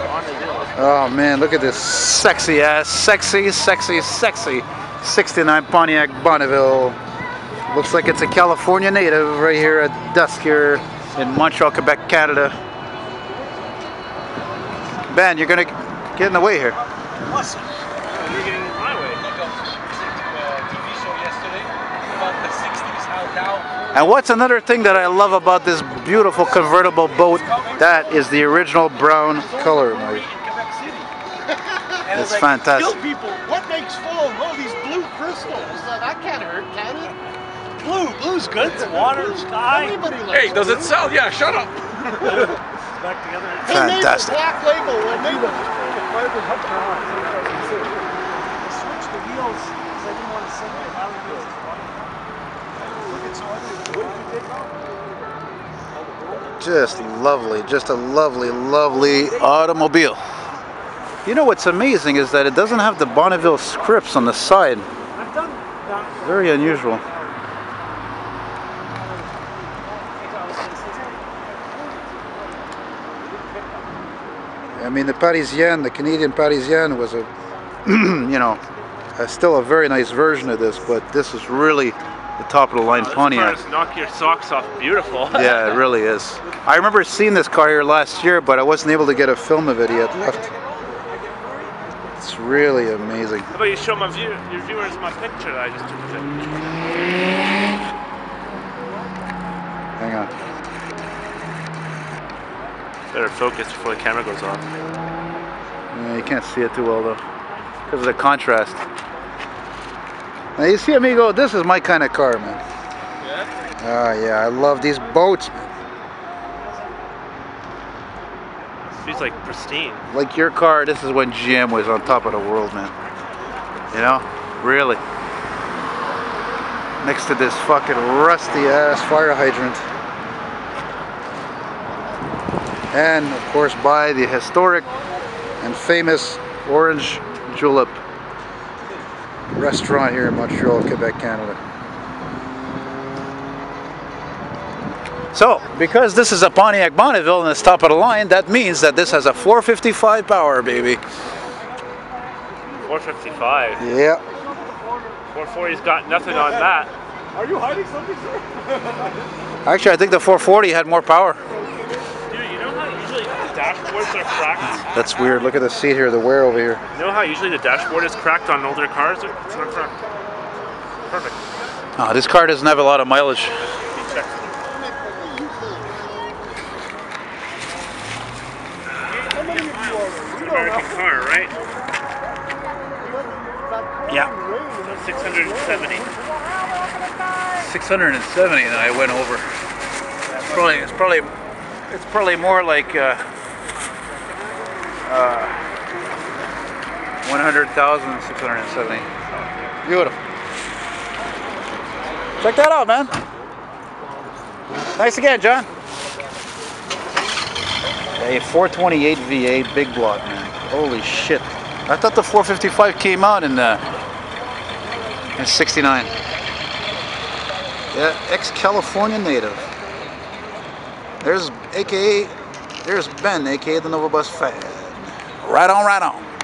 Oh man, look at this sexy ass, sexy, sexy, sexy 69 Pontiac Bonneville. Looks like it's a California native right here at dusk here in Montreal, Quebec, Canada. Ben, you're gonna get in the way here. Awesome. You're getting in my way. Look, I was listening to a TV show yesterday about the 60s, how now. And what's another thing that I love about this beautiful convertible boat? That is the original brown color, Mike. in Quebec City. It's And it's like, fantastic. Kill people. What makes foam? Oh, these blue crystals. That can't hurt, can it? Blue. Blue's good. It's water, sky. Hey, does it sell? Yeah, shut up. Back together. Hey, neighbor, Fantastic. Black label. Well, neighbor. Switch the wheels because I didn't want to send my Harley Just lovely, just a lovely, lovely automobile. You know what's amazing is that it doesn't have the Bonneville scripts on the side. Very unusual. I mean, the Parisienne, the Canadian Parisienne was a, you know, uh, still a very nice version of this, but this is really the top of the line uh, Pontiac. knock your socks off. Beautiful. Yeah, it really is. I remember seeing this car here last year, but I wasn't able to get a film of it yet. It's really amazing. How about you show my view, your viewers my picture that I just took? Hang on. Better focus before the camera goes off. Yeah, you can't see it too well though, because of the contrast. Now you see, amigo, this is my kind of car, man. Yeah? Ah, yeah, I love these boats, man. She's like pristine. Like your car, this is when GM was on top of the world, man. You know, really. Next to this fucking rusty ass fire hydrant. And of course by the historic and famous Orange Julep restaurant here in Montreal, Quebec, Canada. So, because this is a Pontiac Bonneville and it's top of the line, that means that this has a 455 power, baby. 455. Yeah. 440's got nothing on that. Are you hiding something, sir? Actually, I think the 440 had more power. Dude, you know how usually the dashboards are cracked? That's weird. Look at the seat here, the wear over here. You know how usually the dashboard is cracked on older cars? It's not cracked. Perfect. Oh, this car doesn't have a lot of mileage. He checked. How many of you are there? It's an American car, right? Yeah. rain 670. 670 and I went over. It's probably, it's probably, it's probably more like uh, uh, 100,670. Beautiful. Check that out, man. Nice again, John. A 428 V8 big block, man. Holy shit. I thought the 455 came out in uh, in 69. Yeah, ex-California native. There's AKA, there's Ben, AKA the Nova Bus fan. Right on, right on.